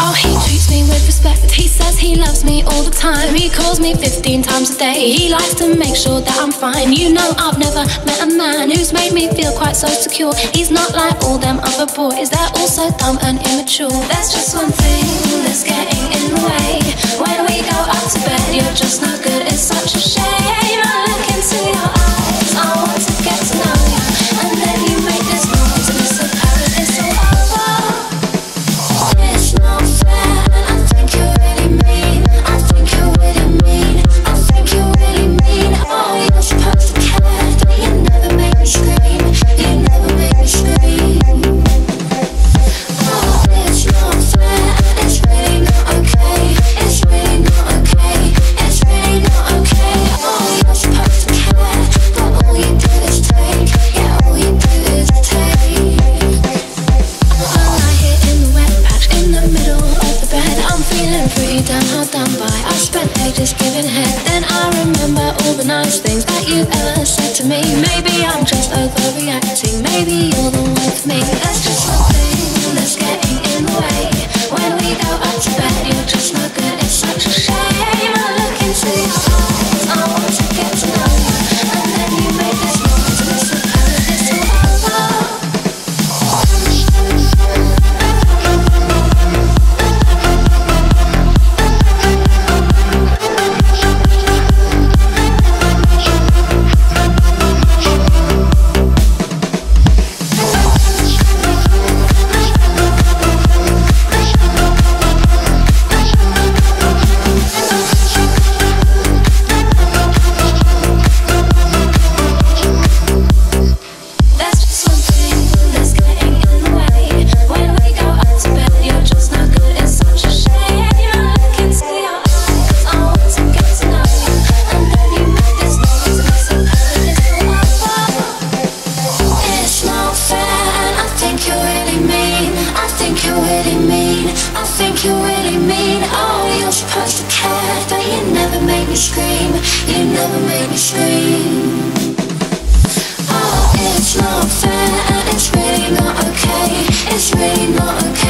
Oh, he treats me with respect. He says he loves me all the time. He calls me 15 times a day. He likes to make sure that I'm fine. You know, I've never met a man who's made me feel quite so secure. He's not like all them other boys. They're all so dumb and immature. There's just one thing that's getting in the way. When we go up to bed, you're just not good. It's such a shame. the nice things that you ever said to me. Maybe I'm just overreacting. Maybe you're the one for me. There's just something that's getting in the way when we go up to bed. you really mean. I think you really mean. Oh, you're supposed to care But you? Never made me scream. You never made me scream. Oh, it's not fair And it's really not okay. It's really not okay.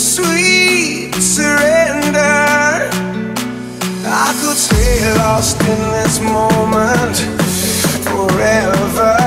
sweet surrender. I could stay lost in this moment forever.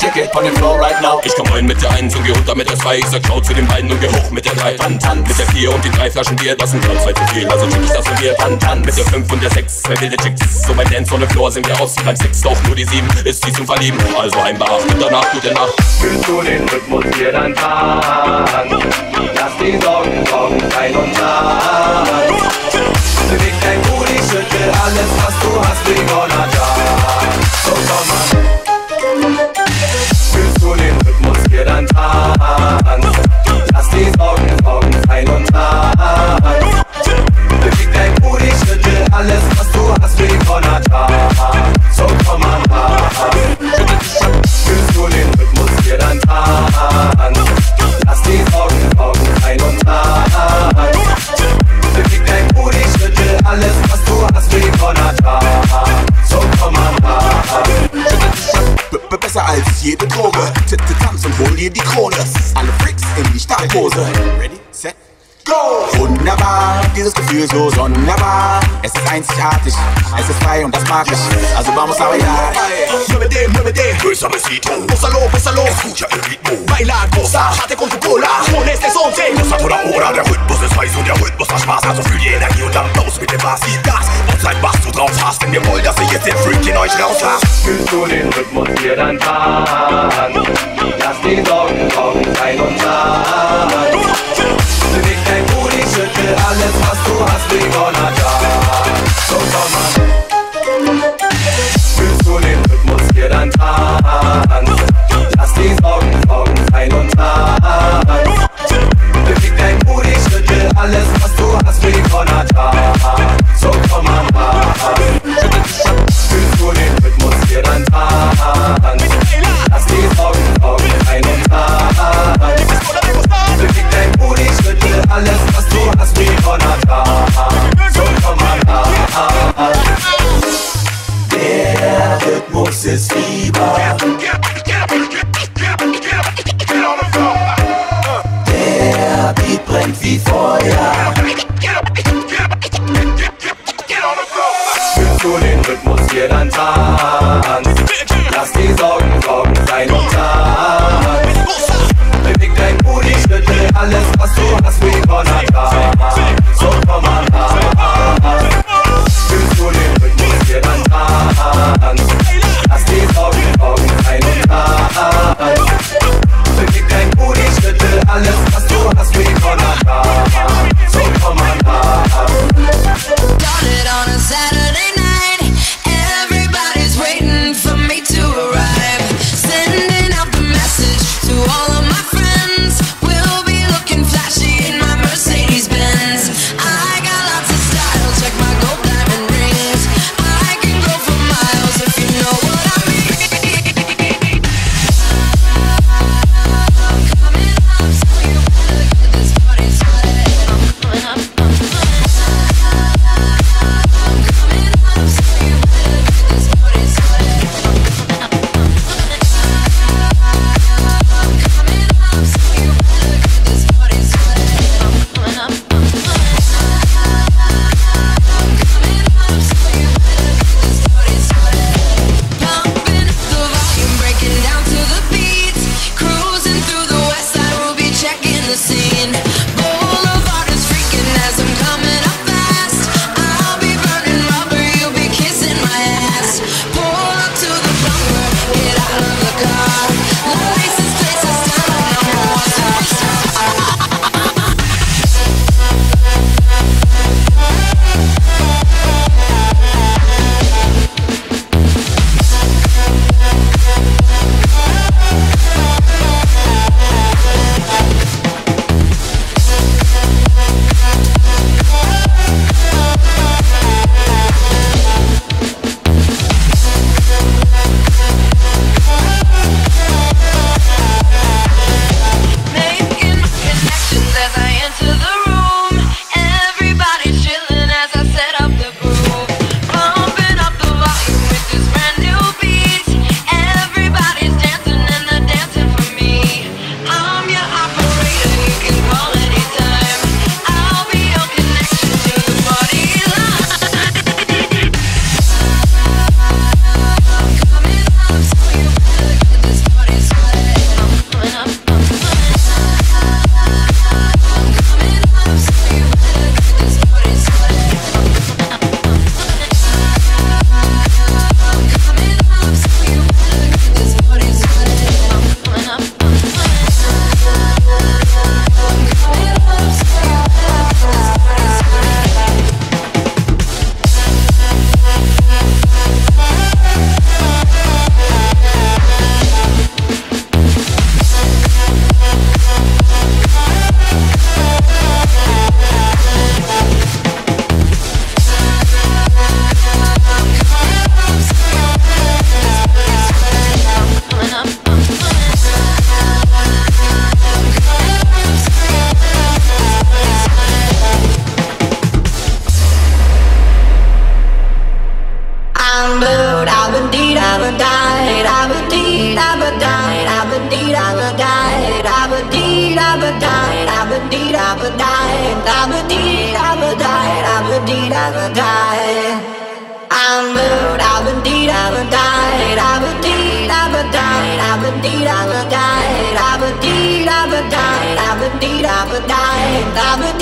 Dann check it, check it on the floor right now. Ich komm rein mit der 1 und geh runter mit der 2 Ich sag ciao zu den beiden und geh hoch mit der 3 Tan, mit der 4 und die drei Flaschen Bier. Das sind gerade zwei zu viel, also check ich das von dir Tan, mit der 5 und der 6 Zwei wilde Chicks, so beim Dance on the floor. Sind wir aus beim Sex, doch nur die 7 Ist die zum Verlieben, also ein Beacht und danach gute Nacht. Fühlst du den Rhythmus hier dann tanzen? Lass die Sorgen, Sorgen sein und tanzen. Beweg dein Booty, schüttel alles, was du hast, wie Gonna So komm alles, was du hast, wie Gonna So komm mal. Fühlst du den Rhythmus hier dann tanzen? Lass die Sorgen, Sorgen ein und tanzen. Beweg dein Booty, schüttel alles, was du hast, wie Gonna So komm -b Besser als jede Droge. T -t Tanz und hol dir die Krone. Alle Freaks in die Startpose. Ready, go! Wunderbar, dieses Gefühl so sonderbar. Es ist einzigartig, es ist frei und das mag ich. Also vamos a bailar. Muévete, muévete, suavecito Gózalo, gózalo, escucha el ritmo Baila, goza, jate con tu cola Con este son te Goza toda Hora, der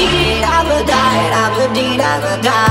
Aberdeen, Aberdeen, a Aberdeen.